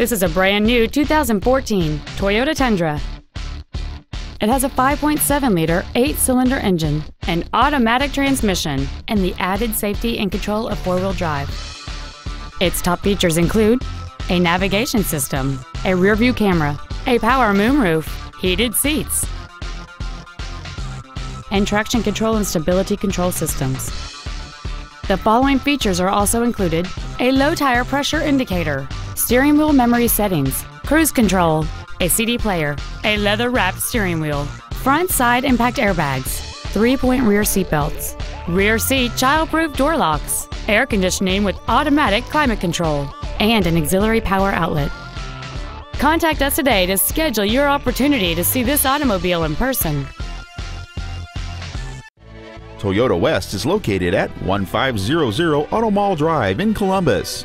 This is a brand new 2014 Toyota Tundra. It has a 5.7 liter, 8 cylinder engine, an automatic transmission, and the added safety and control of four wheel drive. Its top features include a navigation system, a rear view camera, a power moonroof, heated seats, and traction control and stability control systems. The following features are also included a low tire pressure indicator, steering wheel memory settings, cruise control, a CD player, a leather wrapped steering wheel, front side impact airbags, three point rear seatbelts, rear seat child proof door locks, air conditioning with automatic climate control, and an auxiliary power outlet. Contact us today to schedule your opportunity to see this automobile in person. Toyota West is located at 1500 Auto Mall Drive in Columbus.